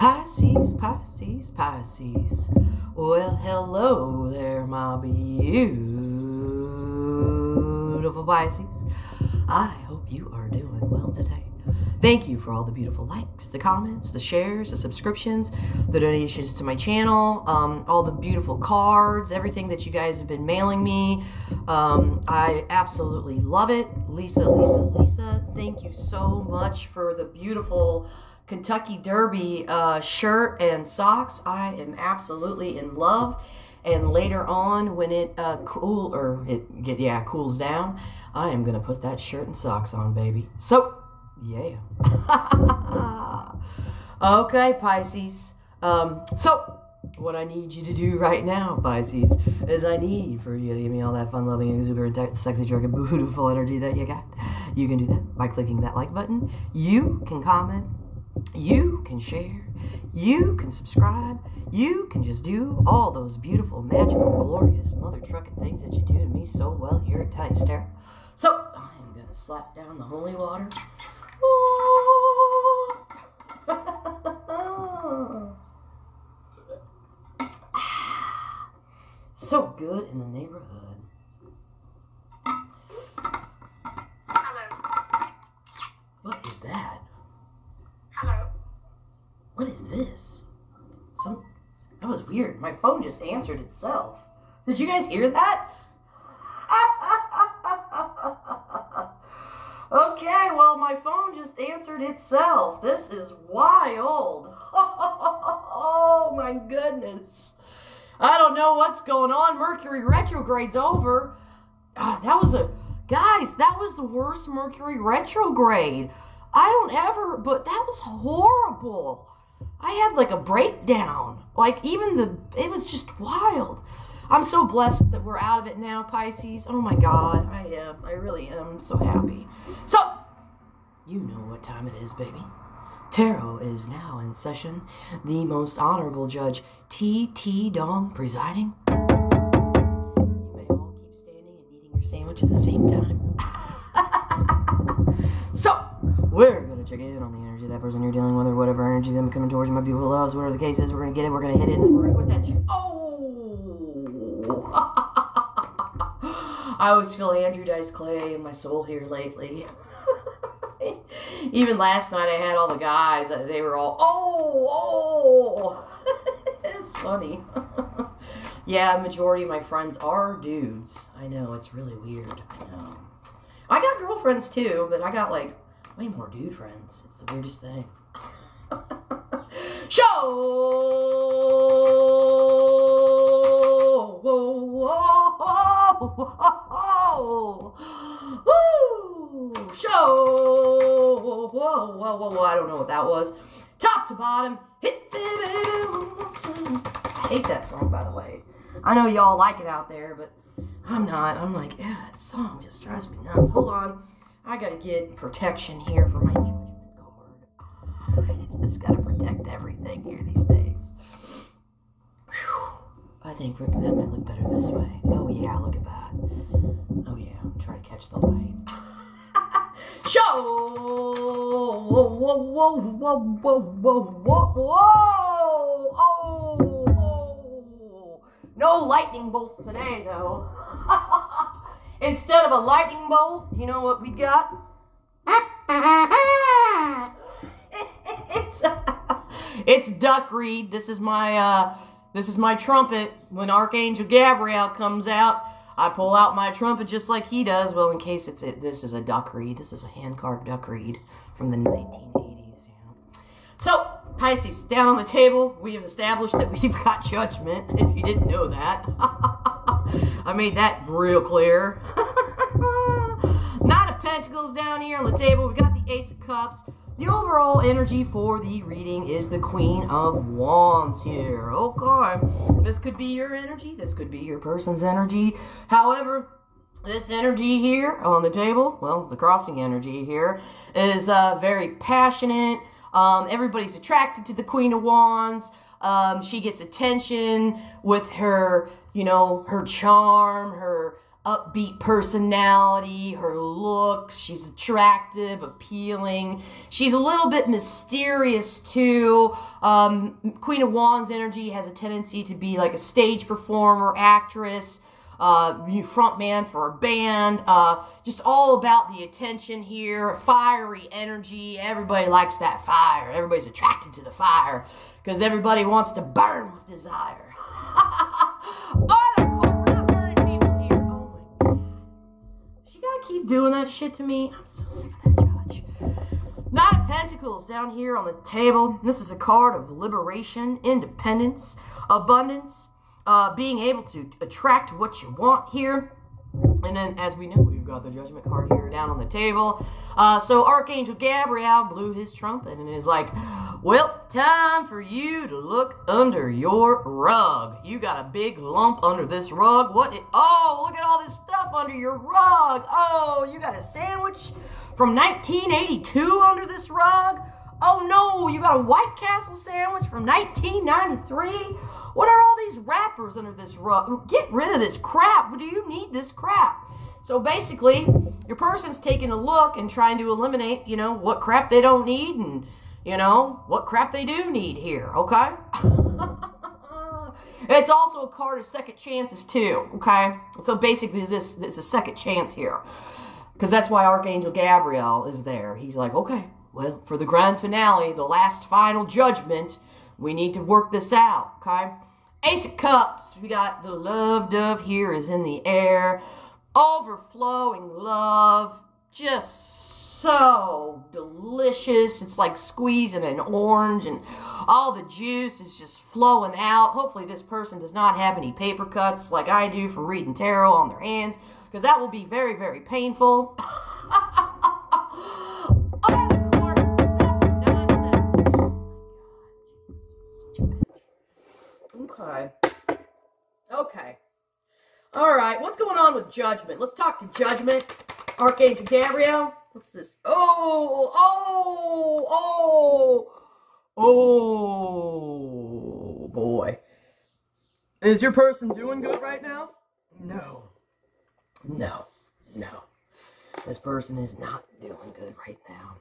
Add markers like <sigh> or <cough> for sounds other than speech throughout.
Pisces, Pisces, Pisces. Well, hello there, my beautiful Pisces. I hope you are doing well today. Thank you for all the beautiful likes, the comments, the shares, the subscriptions, the donations to my channel, um, all the beautiful cards, everything that you guys have been mailing me. Um, I absolutely love it. Lisa, Lisa, Lisa, thank you so much for the beautiful Kentucky Derby uh, shirt and socks. I am absolutely in love. And later on, when it uh, cool or it get yeah cools down, I am gonna put that shirt and socks on, baby. So yeah. <laughs> okay, Pisces. Um, so what I need you to do right now, Pisces, is I need for you to give me all that fun, loving, exuberant, sexy, drunken, beautiful energy that you got. You can do that by clicking that like button. You can comment you can share, you can subscribe, you can just do all those beautiful, magical, glorious mother trucking things that you do to me so well here at Taste Tarot. So I'm gonna slap down the holy water. <laughs> so good in the neighborhood. Hello. What is that? Hello. What is this? Some that was weird. My phone just answered itself. Did you guys hear that? <laughs> okay, well my phone just answered itself. This is wild. <laughs> Oh my goodness. I don't know what's going on. Mercury retrograde's over. Ah, that was a guys, that was the worst Mercury retrograde. I don't ever, but that was horrible. I had like a breakdown. Like even the, it was just wild. I'm so blessed that we're out of it now, Pisces. Oh my God, I am. I really am so happy. So, you know what time it is, baby. Tarot is now in session. The most honorable judge, T. T. Dong, presiding. You may all keep standing and eating your sandwich at the same time. <laughs> we're gonna check in on the energy of that person you're dealing with, or whatever energy them coming towards you, my beautiful loves, whatever the case is. We're gonna get it, we're gonna hit it, and we're gonna that shit. Oh! <laughs> I always feel Andrew Dice Clay in my soul here lately. <laughs> Even last night, I had all the guys. Uh, they were all, oh, oh. <laughs> it's funny. yeah, majority of my friends are dudes. I know it's really weird. I know. I got girlfriends too, but I got like way more dude friends. It's the weirdest thing. <laughs> Show! Woo! Show! Whoa, whoa, whoa, whoa! I don't know what that was. Top to bottom, hit baby. I hate that song, by the way. I know y'all like it out there, but I'm not. I'm like, yeah, that song just drives me nuts. Hold on. I gotta get protection here for my judgment card. It's just gotta protect everything here these days. Whew. I think that might look better this way. Oh yeah, look at that. Oh yeah, try to catch the light. <laughs> Show! Whoa, whoa, whoa, whoa, whoa, whoa, whoa, whoa! Oh, oh! No lightning bolts today, though. <laughs> Instead of a lightning bolt, you know what we got? it's, <laughs> it's Duck Reed. This is my uh, this is my trumpet. When Archangel Gabriel comes out, I pull out my trumpet just like he does. Well, in case it's it, this is a duck reed. This is a hand carved duck reed from the 1980s. Yeah. So Pisces, down on the table, we have established that we've <laughs> got judgment. If you didn't know that. <laughs> I made that real clear. <laughs> Knight of Pentacles down here on the table. We got the Ace of Cups. The overall energy for the reading is the Queen of Wands here. Okay. This could be your energy. This could be your person's energy. However, this energy here on the table, well, the crossing energy here, is uh, very passionate. Um, everybody's attracted to the Queen of Wands. Um, she gets attention with her, you know, her charm, her upbeat personality, her looks, she's attractive, appealing. She's a little bit mysterious too. Um, Queen of Wands energy has a tendency to be like a stage performer, actress, uh, front man for a band. Uh, just all about the attention here, fiery energy. Everybody likes that fire. Everybody's attracted to the fire because everybody wants to burn with desire. <laughs> oh. She gotta keep doing that shit to me. I'm so sick of that judge. Nine of Pentacles down here on the table. This is a card of liberation, independence, abundance, uh, being able to attract what you want here. And then, as we know, we've got the Judgment card here down on the table. Uh, so Archangel Gabriel blew his trumpet and is like, well, time for you to look under your rug. You got a big lump under this rug. What? It, oh, look at all this stuff under your rug. Oh, you got a sandwich from 1982 under this rug. Oh no, you got a White Castle sandwich from 1993. What are all these wrappers under this rug? Get rid of this crap. Do you need this crap? So basically, your person's taking a look and trying to eliminate, you know, what crap they don't need and, you know, what crap they do need here, okay? <laughs> it's also a card of second chances too, okay? So basically this, this is a second chance here. Because that's why Archangel Gabriel is there. He's like, okay, well, for the grand finale, the last final judgment, we need to work this out, okay? Ace of Cups, we got the love dove here is in the air. Overflowing love, just so delicious. It's like squeezing an orange and all the juice is just flowing out. Hopefully this person does not have any paper cuts like I do from reading tarot on their hands because that will be very, very painful. <laughs> Okay. Okay. All right. What's going on with Judgment? Let's talk to Judgment. Archangel Gabriel. What's this? Oh, oh, oh, oh, boy. Is your person doing good right now? No. No. No. This person is not doing good right now.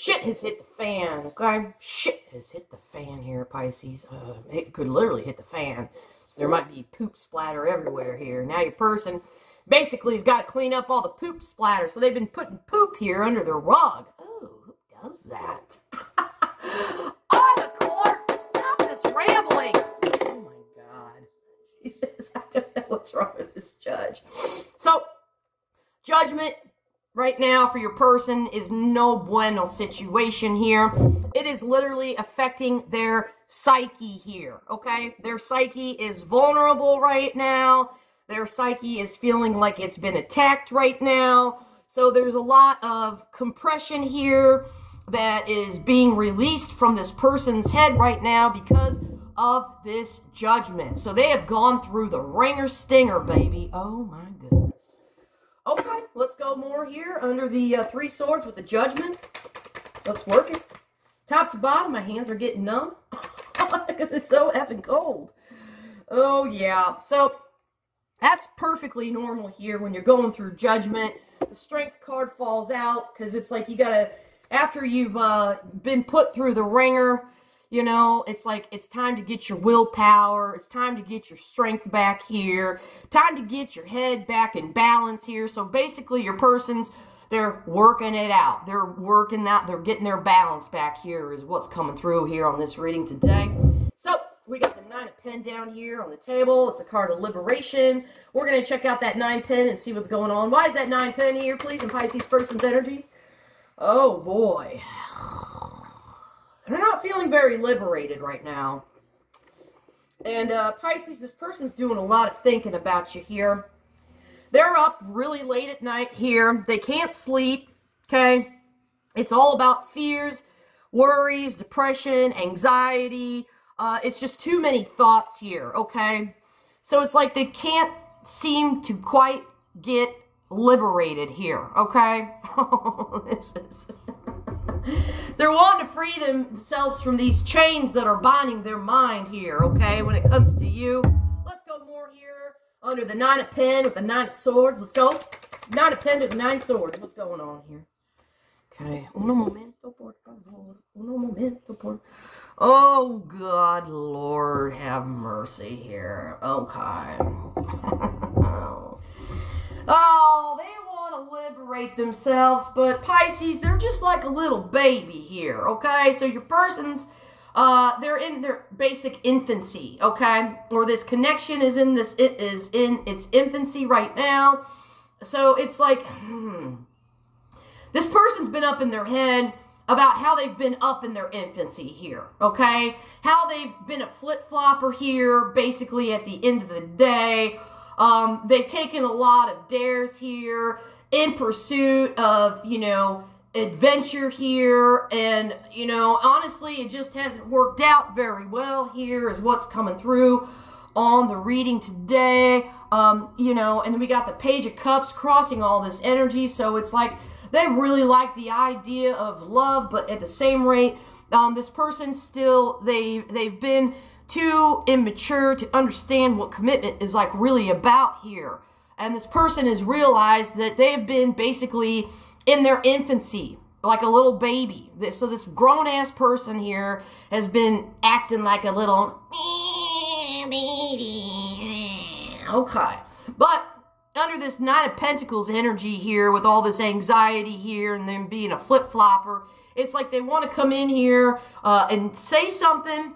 Shit has hit the fan, okay? Shit has hit the fan here, Pisces. Uh, it could literally hit the fan. So there might be poop splatter everywhere here. Now your person basically has got to clean up all the poop splatter. So they've been putting poop here under their rug. Oh, who does that? <laughs> oh, the court! Stop this rambling! Oh my god. Jesus, <laughs> I don't know what's wrong with this judge. So, judgment right now for your person is no bueno situation here. It is literally affecting their psyche here, okay? Their psyche is vulnerable right now. Their psyche is feeling like it's been attacked right now. So there's a lot of compression here that is being released from this person's head right now because of this judgment. So they have gone through the ringer stinger, baby. Oh my goodness. Okay, let's go more here under the uh, three swords with the judgment. Let's work it. Top to bottom, my hands are getting numb <laughs> because it's so effing cold. Oh, yeah. So, that's perfectly normal here when you're going through judgment. The strength card falls out because it's like you got to, after you've uh, been put through the ringer, you know, it's like it's time to get your willpower. It's time to get your strength back here. Time to get your head back in balance here. So basically, your person's they're working it out. They're working that. They're getting their balance back here. Is what's coming through here on this reading today. So we got the nine of pen down here on the table. It's a card of liberation. We're gonna check out that nine pen and see what's going on. Why is that nine pen here, please? In Pisces person's energy. Oh boy. Feeling very liberated right now. And uh, Pisces, this person's doing a lot of thinking about you here. They're up really late at night here. They can't sleep, okay? It's all about fears, worries, depression, anxiety. Uh, it's just too many thoughts here, okay? So it's like they can't seem to quite get liberated here, okay? <laughs> this is... <laughs> They're wanting to free themselves from these chains that are binding their mind here, okay, when it comes to you. Let's go more here. under the nine of pen with the nine of swords. Let's go. Nine of pen the nine swords. What's going on here? Okay. Uno momento, por favor. Uno momento, por. Oh, God, Lord, have mercy here. Okay. <laughs> oh, liberate themselves, but Pisces, they're just like a little baby here, okay? So your person's uh, they're in their basic infancy, okay? Or this connection is in this it is in its infancy right now. So it's like hmm, this person's been up in their head about how they've been up in their infancy here, okay? How they've been a flip flopper here, basically at the end of the day. Um, they've taken a lot of dares here in pursuit of, you know, adventure here. And you know honestly it just hasn't worked out very well here is what's coming through on the reading today. Um you know and we got the page of cups crossing all this energy. So it's like they really like the idea of love but at the same rate um this person still they they've been too immature to understand what commitment is like really about here and this person has realized that they have been basically in their infancy, like a little baby. So this grown ass person here has been acting like a little baby. Okay. But under this Nine of Pentacles energy here, with all this anxiety here and them being a flip flopper, it's like they want to come in here uh, and say something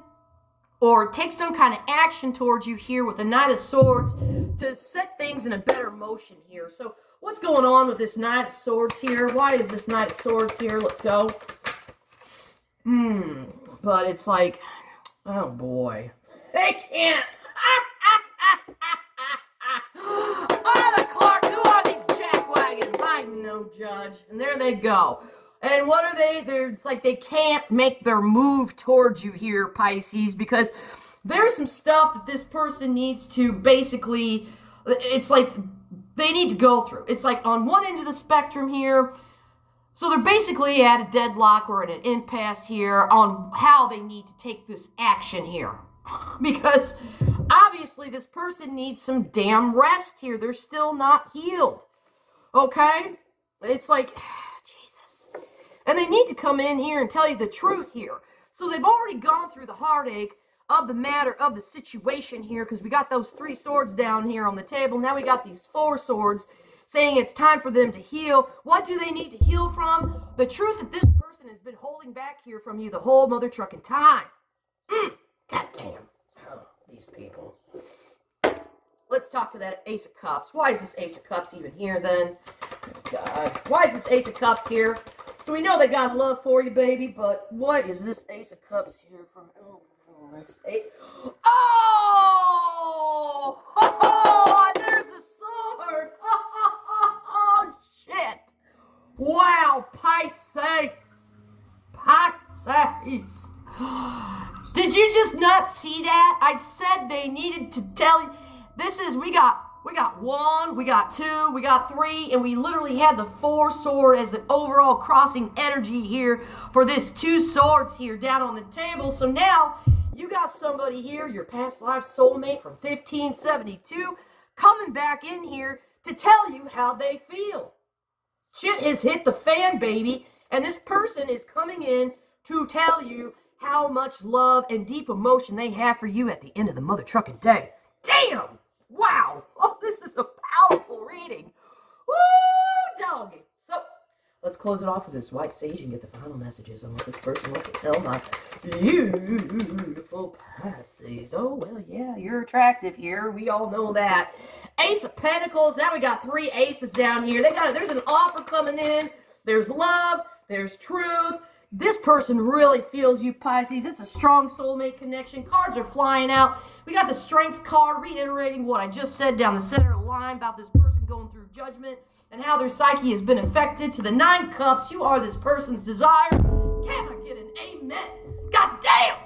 or take some kind of action towards you here with the Knight of Swords to set things in a better motion here. So What's going on with this Knight of Swords here? Why is this Knight of Swords here? Let's go. Hmm. But it's like, oh boy. They can't. <laughs> oh, Clark, who are these jackwagons? I no judge. And there they go. And what are they? They're, it's like they can't make their move towards you here, Pisces, because there's some stuff that this person needs to basically, it's like they need to go through. It's like on one end of the spectrum here. So they're basically at a deadlock or at an impasse here on how they need to take this action here. <laughs> Because obviously this person needs some damn rest here. They're still not healed. Okay? It's like. And they need to come in here and tell you the truth here. So they've already gone through the heartache of the matter of the situation here because we got those three swords down here on the table. Now we got these four swords saying it's time for them to heal. What do they need to heal from? The truth that this person has been holding back here from you the whole mother trucking time. Mm, God damn. Oh, these people. Let's talk to that Ace of Cups. Why is this Ace of Cups even here then? God. Why is this Ace of Cups here? So we know they got love for you, baby, but what is this Ace of Cups here from? Oh, Oh! oh! <laughs> There's the sword! <laughs> Oh, shit! Wow, Pisces! Pisces! Did you just not see that? I said they needed to tell you. This is, we got we got one, we got two, we got three, and we literally had the four sword as the overall crossing energy here for this two swords here down on the table. So now you got somebody here, your past life soulmate from 1572, coming back in here to tell you how they feel. Shit has hit the fan, baby, and this person is coming in to tell you how much love and deep emotion they have for you at the end of the mother trucking day. Damn! Wow! Oh, this is a powerful reading. Woo, doggy. So, let's close it off with this white sage and get the final messages on what this person wants to tell my beautiful Pisces. Oh, well, yeah, you're attractive here. We all know that. Ace of Pentacles. Now we got three aces down here. They got it. There's an offer coming in. There's love. There's truth. This person really feels you, Pisces. It's a strong soulmate connection. Cards are flying out. We got the Strength card reiterating what I just said down the center line about this person going through judgment and how their psyche has been affected. To the Nine Cups, you are this person's desire. Can I get an amen? God damn!